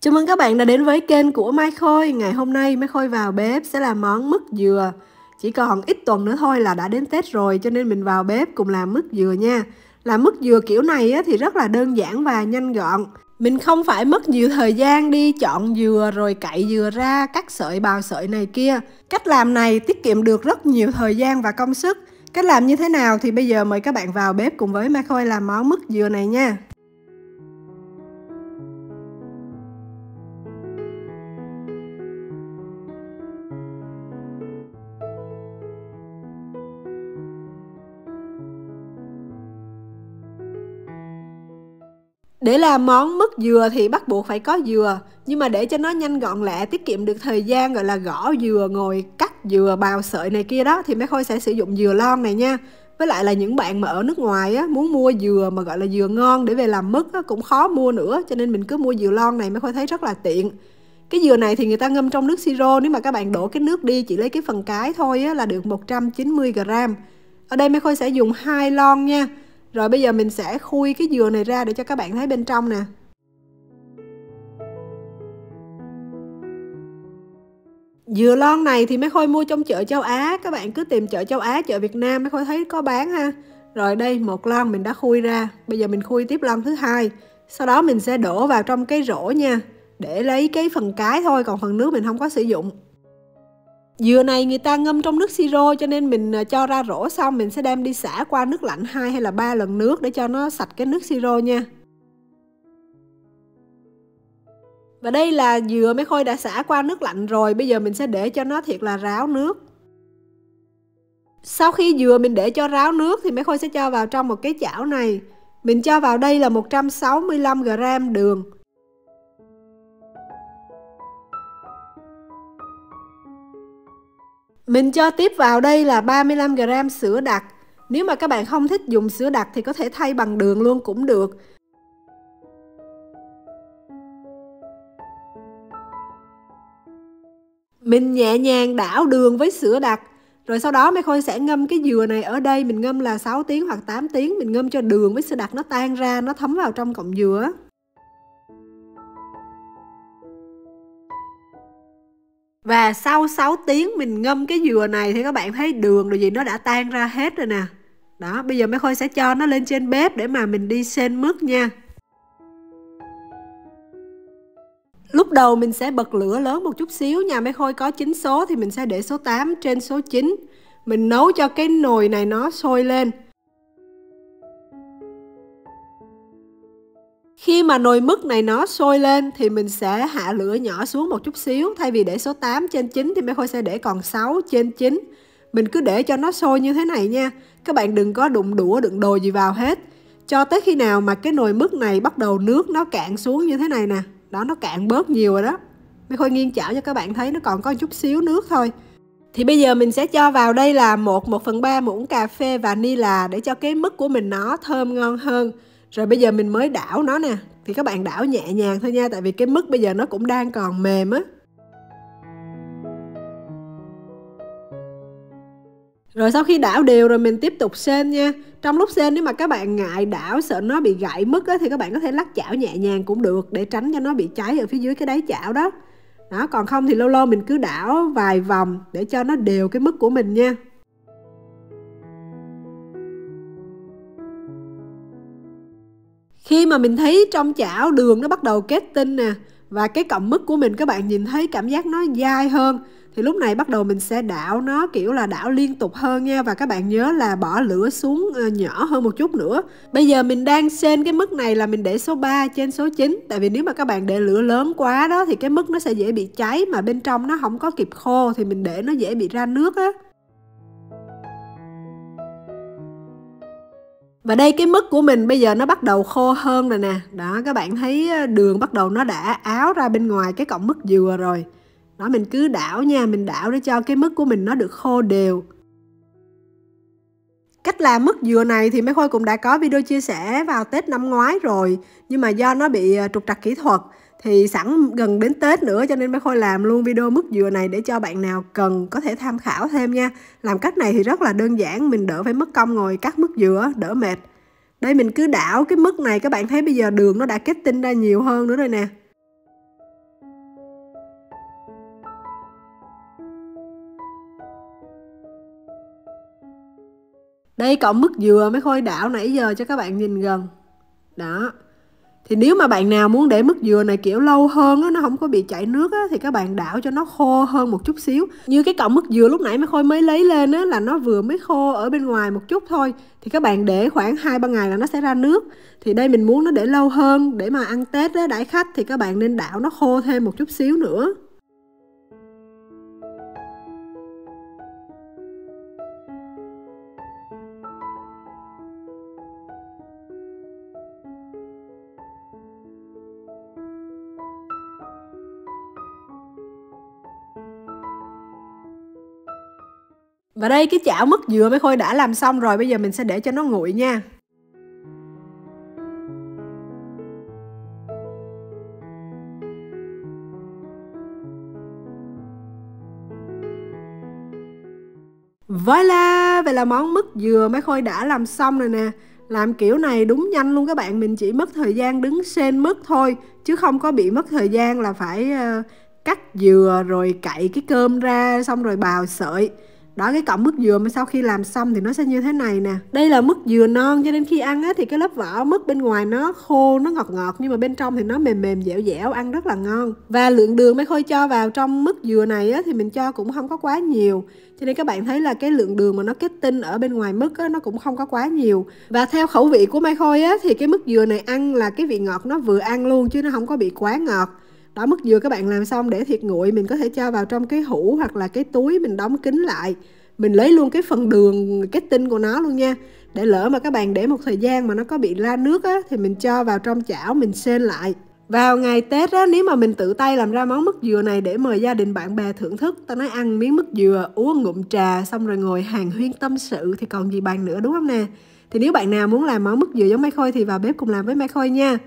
Chào mừng các bạn đã đến với kênh của Mai Khôi. Ngày hôm nay Mai Khôi vào bếp sẽ làm món mứt dừa. Chỉ còn ít tuần nữa thôi là đã đến Tết rồi cho nên mình vào bếp cùng làm mứt dừa nha. Làm mứt dừa kiểu này thì rất là đơn giản và nhanh gọn. Mình không phải mất nhiều thời gian đi chọn dừa rồi cậy dừa ra, cắt sợi bào sợi này kia. Cách làm này tiết kiệm được rất nhiều thời gian và công sức. Cách làm như thế nào thì bây giờ mời các bạn vào bếp cùng với Mai Khôi làm món mứt dừa này nha. Để làm món mứt dừa thì bắt buộc phải có dừa Nhưng mà để cho nó nhanh gọn lẹ tiết kiệm được thời gian gọi là gõ dừa ngồi cắt dừa bào sợi này kia đó Thì mấy Khôi sẽ sử dụng dừa lon này nha. Với lại là những bạn mà ở nước ngoài á, muốn mua dừa mà gọi là dừa ngon để về làm mứt á, cũng khó mua nữa Cho nên mình cứ mua dừa lon này mấy Khôi thấy rất là tiện. Cái dừa này thì người ta ngâm trong nước siro Nếu mà các bạn đổ cái nước đi chỉ lấy cái phần cái thôi á, là được 190g Ở đây mấy Khôi sẽ dùng hai lon nha rồi bây giờ mình sẽ khui cái dừa này ra để cho các bạn thấy bên trong nè. Dừa lon này thì mấy Khôi mua trong chợ châu Á. Các bạn cứ tìm chợ châu Á, chợ Việt Nam mấy Khôi thấy có bán ha. Rồi đây một lon mình đã khui ra. Bây giờ mình khui tiếp lon thứ hai. Sau đó mình sẽ đổ vào trong cái rổ nha. Để lấy cái phần cái thôi Còn phần nước mình không có sử dụng. Dừa này người ta ngâm trong nước siro cho nên mình à, cho ra rổ xong mình sẽ đem đi xả qua nước lạnh hai hay là ba lần nước để cho nó sạch cái nước siro nha. Và đây là dừa mấy khôi đã xả qua nước lạnh rồi, bây giờ mình sẽ để cho nó thiệt là ráo nước. Sau khi dừa mình để cho ráo nước thì mấy khôi sẽ cho vào trong một cái chảo này. Mình cho vào đây là 165g đường Mình cho tiếp vào đây là 35g sữa đặc. Nếu mà các bạn không thích dùng sữa đặc thì có thể thay bằng đường luôn cũng được. Mình nhẹ nhàng đảo đường với sữa đặc. Rồi sau đó mấy Khôi sẽ ngâm cái dừa này ở đây. Mình ngâm là 6 tiếng hoặc 8 tiếng. Mình ngâm cho đường với sữa đặc nó tan ra, nó thấm vào trong cọng dừa. Và sau 6 tiếng mình ngâm cái dừa này thì các bạn thấy đường rồi gì nó đã tan ra hết rồi nè. Đó, bây giờ mấy Khôi sẽ cho nó lên trên bếp để mà mình đi xên mứt nha. Lúc đầu mình sẽ bật lửa lớn một chút xíu nha, mấy Khôi có 9 số thì mình sẽ để số 8 trên số 9. Mình nấu cho cái nồi này nó sôi lên. Khi mà nồi mứt này nó sôi lên thì mình sẽ hạ lửa nhỏ xuống một chút xíu. Thay vì để số 8 trên 9 thì mấy Khôi sẽ để còn 6 trên 9. Mình cứ để cho nó sôi như thế này nha. Các bạn đừng có đụng đũa, đựng đồ gì vào hết. Cho tới khi nào mà cái nồi mứt này bắt đầu nước nó cạn xuống như thế này nè. Đó, nó cạn bớt nhiều rồi đó. Mấy Khôi nghiêng chảo cho các bạn thấy nó còn có chút xíu nước thôi. Thì bây giờ mình sẽ cho vào đây là 1 1 phần 3 muỗng cà phê và ni là để cho cái mứt của mình nó thơm ngon hơn. Rồi bây giờ mình mới đảo nó nè. Thì các bạn đảo nhẹ nhàng thôi nha Tại vì cái mức bây giờ nó cũng đang còn mềm á. Rồi sau khi đảo đều rồi mình tiếp tục xên nha. Trong lúc xên nếu mà các bạn ngại đảo sợ nó bị gãy mức á, Thì các bạn có thể lắc chảo nhẹ nhàng cũng được Để tránh cho nó bị cháy ở phía dưới cái đáy chảo đó. Đó, còn không thì lâu lâu mình cứ đảo vài vòng để cho nó đều cái mức của mình nha. Khi mà mình thấy trong chảo đường nó bắt đầu kết tinh nè, và cái cọng mứt của mình, các bạn nhìn thấy cảm giác nó dai hơn, thì lúc này bắt đầu mình sẽ đảo nó kiểu là đảo liên tục hơn nha và các bạn nhớ là bỏ lửa xuống ờ, nhỏ hơn một chút nữa. Bây giờ mình đang xên cái mức này là mình để số 3 trên số 9 tại vì nếu mà các bạn để lửa lớn quá đó, thì cái mức nó sẽ dễ bị cháy mà bên trong nó không có kịp khô, thì mình để nó dễ bị ra nước á. Và đây cái mức của mình bây giờ nó bắt đầu khô hơn rồi nè. Đó các bạn thấy ờ, đường bắt đầu nó đã áo ra bên ngoài cái cọng mứt dừa rồi. Đó mình cứ đảo nha, mình đảo để cho cái mức của mình nó được khô đều. Cách làm mứt dừa này thì mấy Khôi cũng đã có video chia sẻ vào Tết năm ngoái rồi. Nhưng mà do nó bị ờ, trục trặc kỹ thuật thì sẵn gần đến Tết nữa cho nên Mai Khôi làm luôn video mức dừa này để cho bạn nào cần có thể tham khảo thêm nha. Làm cách này thì rất là đơn giản, mình đỡ phải mất công ngồi cắt mức dừa, đỡ mệt. Đây mình cứ đảo cái mức này các bạn thấy bây giờ đường nó đã kết tinh ra nhiều hơn nữa rồi nè. Đây cộng mức dừa mới khôi đảo nãy giờ cho các bạn nhìn gần. Đó. Thì nếu mà bạn nào muốn để mứt dừa này kiểu lâu hơn á, nó không có bị chảy nước á, thì các bạn đảo cho nó khô hơn một chút xíu. Như cái cọng mứt dừa lúc nãy mới khôi mới lấy lên á, là nó vừa mới khô ở bên ngoài một chút thôi. Thì các bạn để khoảng 2-3 ngày là nó sẽ ra nước. Thì đây mình muốn nó để lâu hơn để mà ăn Tết á, đãi khách thì các bạn nên đảo nó khô thêm một chút xíu nữa. Và đây cái chảo mứt dừa mấy Khôi đã làm xong rồi, bây giờ mình sẽ để cho nó nguội nha. Voila, vậy là món mứt dừa mấy Khôi đã làm xong rồi nè. Làm kiểu này đúng nhanh luôn các bạn, mình chỉ mất thời gian đứng sên mứt thôi, chứ không có bị mất thời gian là phải uh, cắt dừa rồi cậy cái cơm ra xong rồi bào sợi đó cái cọng mứt dừa mà sau khi làm xong thì nó sẽ như thế này nè. Đây là mứt dừa non cho nên khi ăn á thì cái lớp vỏ mứt bên ngoài nó khô nó ngọt ngọt nhưng mà bên trong thì nó mềm mềm dẻo dẻo ăn rất là ngon. Và lượng đường mấy khôi cho vào trong mứt dừa này á thì mình cho cũng không có quá nhiều. Cho nên các bạn thấy là cái lượng đường mà nó kết tinh ở bên ngoài mứt á, nó cũng không có quá nhiều. Và theo khẩu vị của Mai Khôi á thì cái mứt dừa này ăn là cái vị ngọt nó vừa ăn luôn chứ nó không có bị quá ngọt đó mứt dừa các bạn làm xong để thiệt nguội mình có thể cho vào trong cái hũ hoặc là cái túi mình đóng kín lại mình lấy luôn cái phần đường cái tinh của nó luôn nha để lỡ mà các bạn để một thời gian mà nó có bị ra nước á thì mình cho vào trong chảo mình sên lại vào ngày Tết á, nếu mà mình tự tay làm ra món mứt dừa này để mời gia đình bạn bè thưởng thức, ta nói ăn miếng mứt dừa, uống ngụm trà, xong rồi ngồi hàng huyên tâm sự thì còn gì bằng nữa đúng không nè? Thì nếu bạn nào muốn làm món mứt dừa giống Mai Khôi thì vào bếp cùng làm với Mai Khôi nha.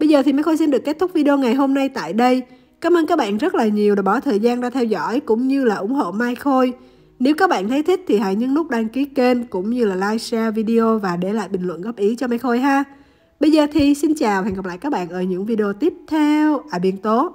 Bây giờ thì Mai Khôi xin được kết thúc video ngày hôm nay tại đây. Cảm ơn các bạn rất là nhiều đã bỏ thời gian ra theo dõi cũng như là ủng hộ Mai Khôi. Nếu các bạn thấy thích thì hãy nhấn nút đăng ký kênh cũng như là like, share video và để lại bình luận góp ý cho Mai Khôi ha. Bây giờ thì xin chào và hẹn gặp lại các bạn ở những video tiếp theo. À biên tố.